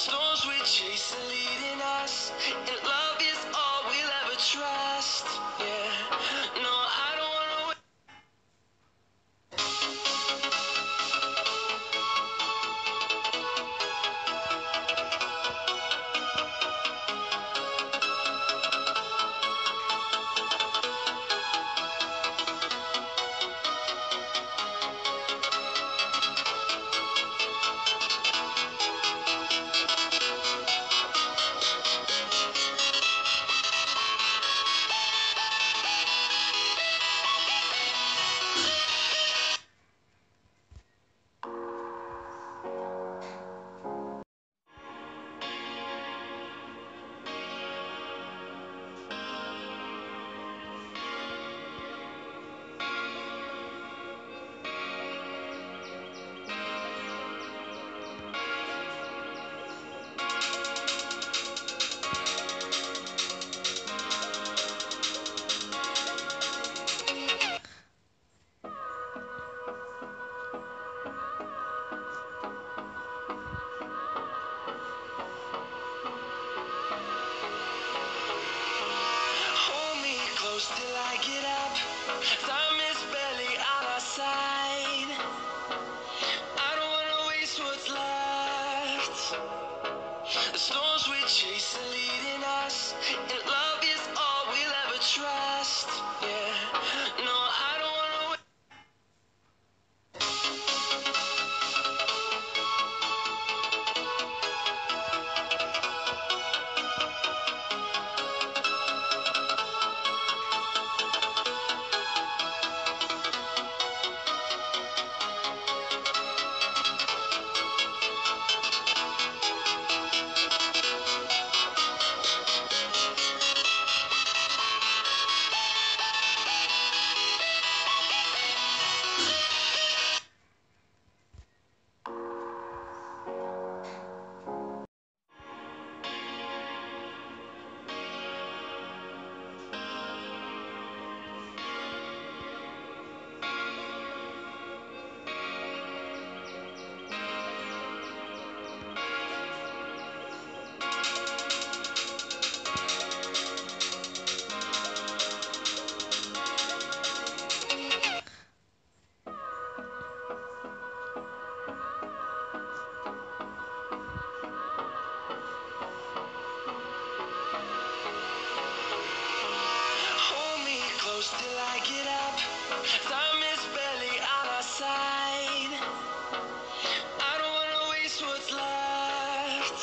storms we chase.